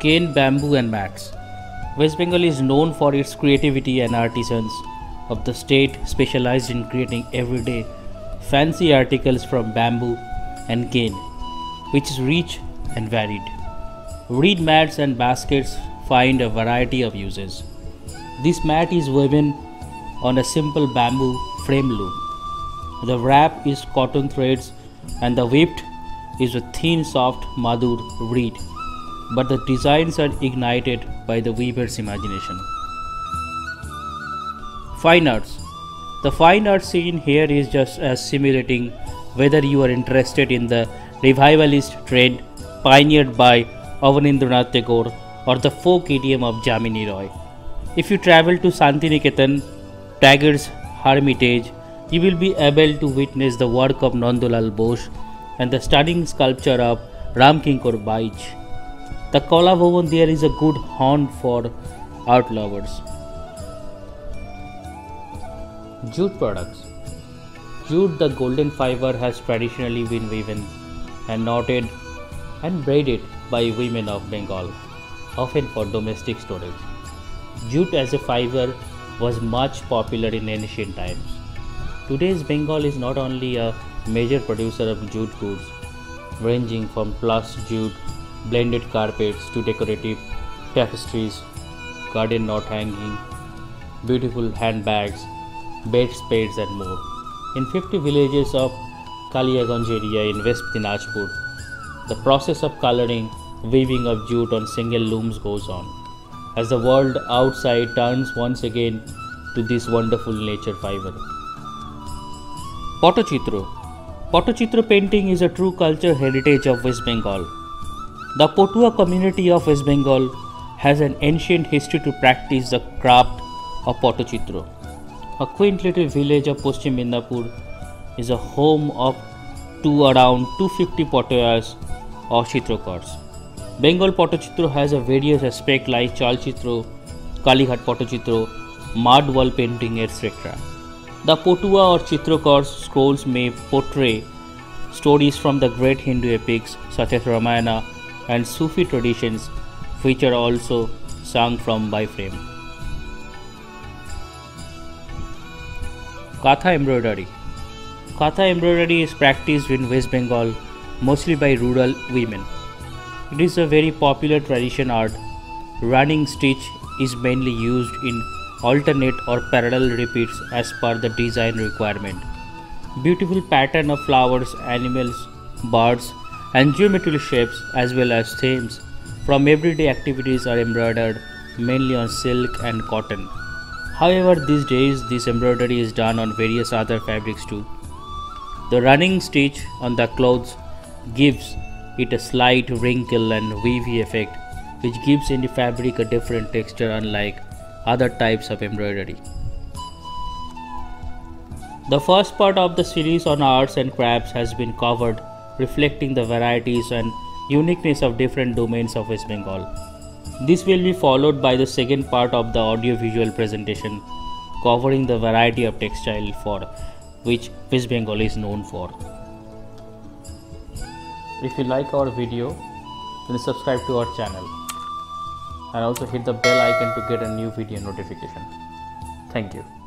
cane, bamboo, and mats. West Bengal is known for its creativity and artisans of the state specialized in creating everyday fancy articles from bamboo and cane, which is rich and varied. Reed mats and baskets find a variety of uses. This mat is woven on a simple bamboo frame loom. The warp is cotton threads and the weft is a thin soft madur reed, but the designs are ignited by the weaver's imagination. Fine arts. The fine arts scene here is just as simulating whether you are interested in the revivalist trend pioneered by Abanindranath Tagore or the folk idiom of Jamini Roy. If you travel to Santiniketan, Tagore's Hermitage, you will be able to witness the work of Nandalal Bose and the stunning sculpture of Ramkinkar Baij. The Kala Bhavan there is a good haunt for art lovers. Jute products. Jute, the golden fiber, has traditionally been woven and knotted and braided by women of Bengal, often for domestic storage. Jute as a fiber was much popular in ancient times. Today's Bengal is not only a major producer of jute goods, ranging from plush jute, blended carpets to decorative tapestries, garden knot hanging, beautiful handbags, bed spades, and more. In 50 villages of Kaliaganj area in West Dinajpur, the process of coloring, weaving of jute on single looms goes on, as the world outside turns once again to this wonderful nature fiber. Patachitra Patachitra painting is a true culture heritage of West Bengal. The Potua community of West Bengal has an ancient history to practice the craft of Patachitra. A quaint little village of Midnapur is a home of to around 250 Potayas or Chitrokars. Bengal Patachitra has a various aspect like Chalchitra, Kalighat Patachitra, mud wall painting, etc. The Potua or Chitrokars scrolls may portray stories from the great Hindu epics such as Ramayana and Sufi traditions, which are also sung from by frame. Kantha embroidery. Kantha embroidery is practiced in West Bengal mostly by rural women. It is a very popular tradition art. Running stitch is mainly used in alternate or parallel repeats as per the design requirement. Beautiful pattern of flowers, animals, birds, and geometrical shapes as well as themes from everyday activities are embroidered mainly on silk and cotton. However, these days this embroidery is done on various other fabrics too. The running stitch on the clothes gives it a slight wrinkle and wavy effect which gives any fabric a different texture unlike other types of embroidery. The first part of the series on arts and crafts has been covered, reflecting the varieties and uniqueness of different domains of West Bengal. This will be followed by the second part of the audio-visual presentation, covering the variety of textile for which West Bengal is known for. If you like our video, then subscribe to our channel and also hit the bell icon to get a new video notification. Thank you.